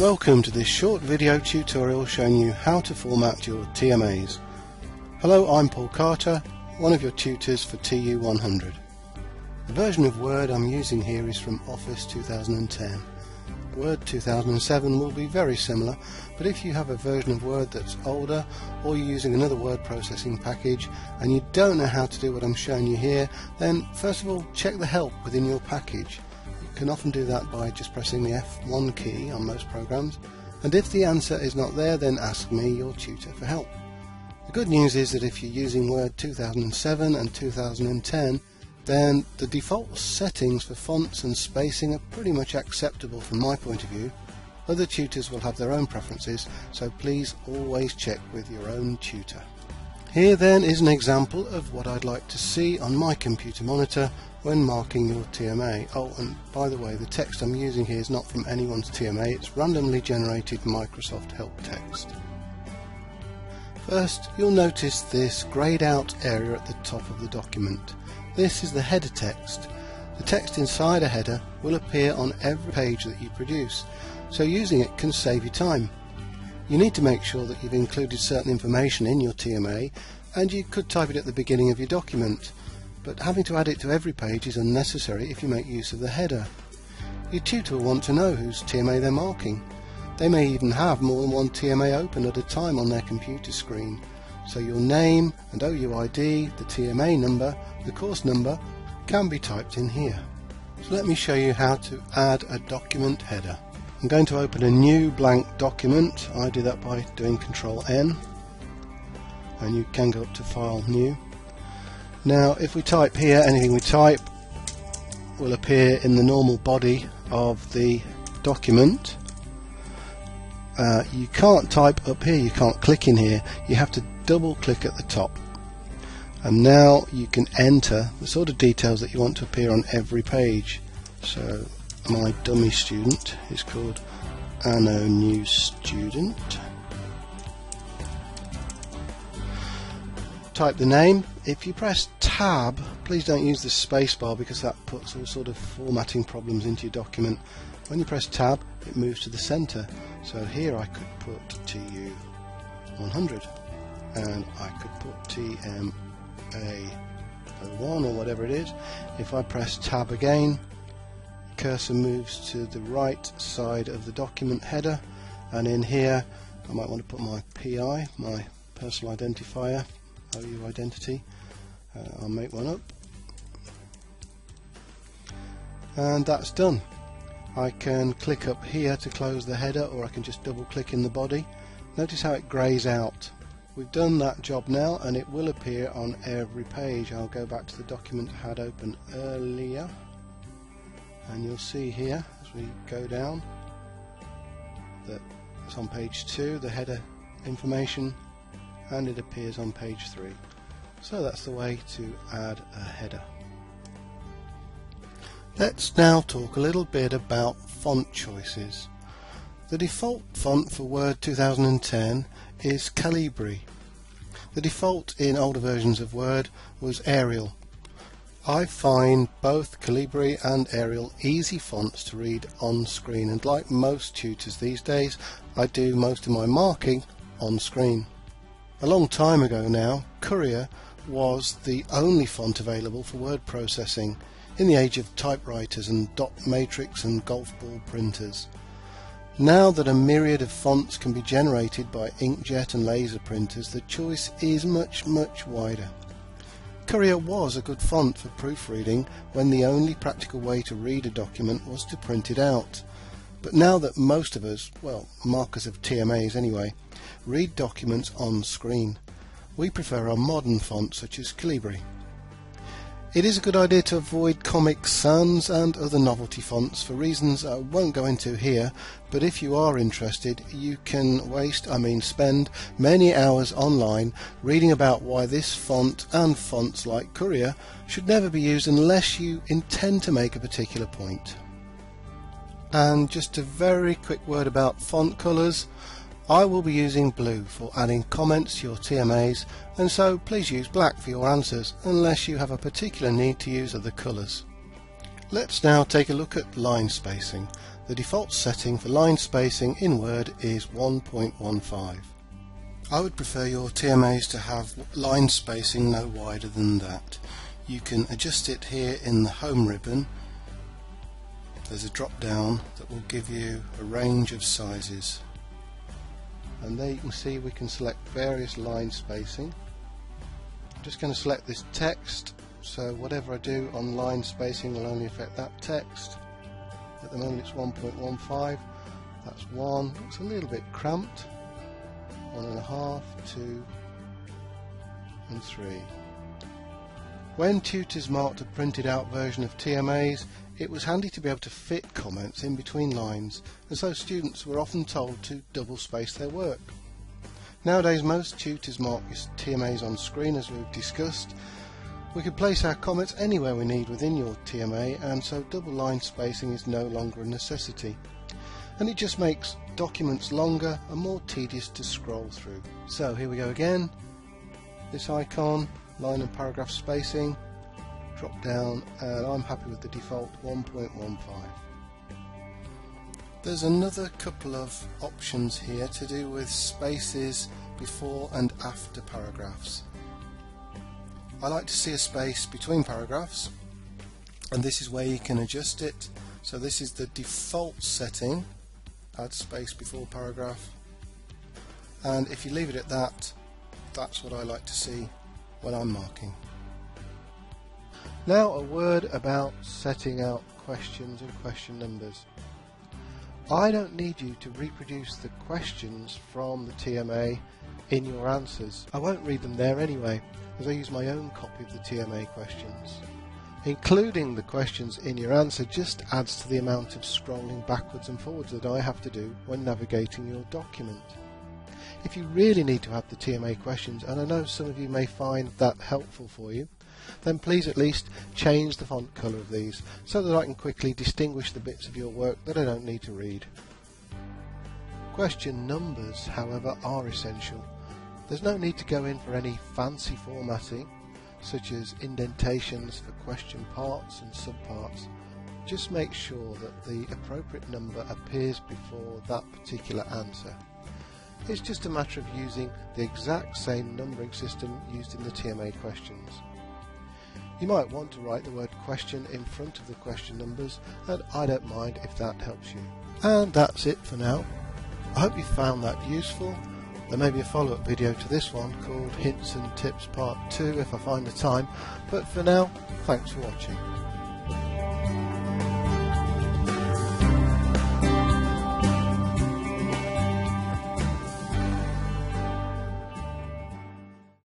Welcome to this short video tutorial showing you how to format your TMAs. Hello, I'm Paul Carter, one of your tutors for TU100. The version of Word I'm using here is from Office 2010. Word 2007 will be very similar, but if you have a version of Word that's older or you're using another word processing package and you don't know how to do what I'm showing you here, then first of all check the help within your package can often do that by just pressing the F1 key on most programs and if the answer is not there then ask me, your tutor, for help. The good news is that if you're using Word 2007 and 2010 then the default settings for fonts and spacing are pretty much acceptable from my point of view. Other tutors will have their own preferences so please always check with your own tutor. Here then is an example of what I'd like to see on my computer monitor when marking your TMA. Oh, and by the way, the text I'm using here is not from anyone's TMA, it's randomly generated Microsoft help text. First, you'll notice this grayed out area at the top of the document. This is the header text. The text inside a header will appear on every page that you produce, so using it can save you time. You need to make sure that you've included certain information in your TMA and you could type it at the beginning of your document, but having to add it to every page is unnecessary if you make use of the header. Your tutor will want to know whose TMA they're marking. They may even have more than one TMA open at a time on their computer screen, so your name and OUID, the TMA number, the course number can be typed in here. So let me show you how to add a document header. I'm going to open a new blank document. I do that by doing Control N and you can go up to File New. Now if we type here, anything we type will appear in the normal body of the document. Uh, you can't type up here, you can't click in here, you have to double click at the top. And now you can enter the sort of details that you want to appear on every page. So my dummy student is called Anno New Student. Type the name. If you press Tab, please don't use the spacebar because that puts all sort of formatting problems into your document. When you press Tab, it moves to the center. So here I could put TU 100 and I could put TMA 01 or whatever it is. If I press Tab again, cursor moves to the right side of the document header and in here I might want to put my PI, my personal identifier, OU identity. Uh, I'll make one up. And that's done. I can click up here to close the header or I can just double click in the body. Notice how it greys out. We've done that job now and it will appear on every page. I'll go back to the document I had open earlier and you'll see here as we go down that it's on page 2 the header information and it appears on page 3 so that's the way to add a header. Let's now talk a little bit about font choices. The default font for Word 2010 is Calibri. The default in older versions of Word was Arial. I find both Calibri and Arial easy fonts to read on screen and like most tutors these days I do most of my marking on screen. A long time ago now Courier was the only font available for word processing in the age of typewriters and dot matrix and golf ball printers. Now that a myriad of fonts can be generated by inkjet and laser printers the choice is much much wider. Courier was a good font for proofreading when the only practical way to read a document was to print it out. But now that most of us, well, markers of TMAs anyway, read documents on screen, we prefer a modern font such as Calibri. It is a good idea to avoid Comic Sans and other novelty fonts for reasons I won't go into here, but if you are interested, you can waste, I mean spend, many hours online reading about why this font and fonts like Courier should never be used unless you intend to make a particular point. And just a very quick word about font colours. I will be using blue for adding comments to your TMAs and so please use black for your answers unless you have a particular need to use other colours. Let's now take a look at line spacing. The default setting for line spacing in Word is 1.15. I would prefer your TMAs to have line spacing no wider than that. You can adjust it here in the Home ribbon. There's a drop down that will give you a range of sizes. And there you can see we can select various line spacing. I'm just going to select this text so whatever I do on line spacing will only affect that text. At the moment it's 1.15 that's one. It's a little bit cramped. One and a half two and three when tutors marked a printed out version of TMAs it was handy to be able to fit comments in between lines and so students were often told to double space their work Nowadays most tutors mark TMAs on screen as we've discussed we can place our comments anywhere we need within your TMA and so double line spacing is no longer a necessity. And it just makes documents longer and more tedious to scroll through. So here we go again. This icon, line and paragraph spacing, drop down and I'm happy with the default 1.15. There's another couple of options here to do with spaces before and after paragraphs. I like to see a space between paragraphs and this is where you can adjust it so this is the default setting add space before paragraph and if you leave it at that that's what I like to see when I'm marking. Now a word about setting out questions and question numbers. I don't need you to reproduce the questions from the TMA in your answers. I won't read them there anyway as I use my own copy of the TMA questions. Including the questions in your answer just adds to the amount of scrolling backwards and forwards that I have to do when navigating your document. If you really need to have the TMA questions, and I know some of you may find that helpful for you, then please at least change the font colour of these so that I can quickly distinguish the bits of your work that I don't need to read. Question numbers, however, are essential there's no need to go in for any fancy formatting, such as indentations for question parts and subparts. Just make sure that the appropriate number appears before that particular answer. It's just a matter of using the exact same numbering system used in the TMA questions. You might want to write the word question in front of the question numbers and I don't mind if that helps you. And that's it for now. I hope you found that useful there may be a follow-up video to this one called Hints and Tips Part 2 if I find the time, but for now, thanks for watching.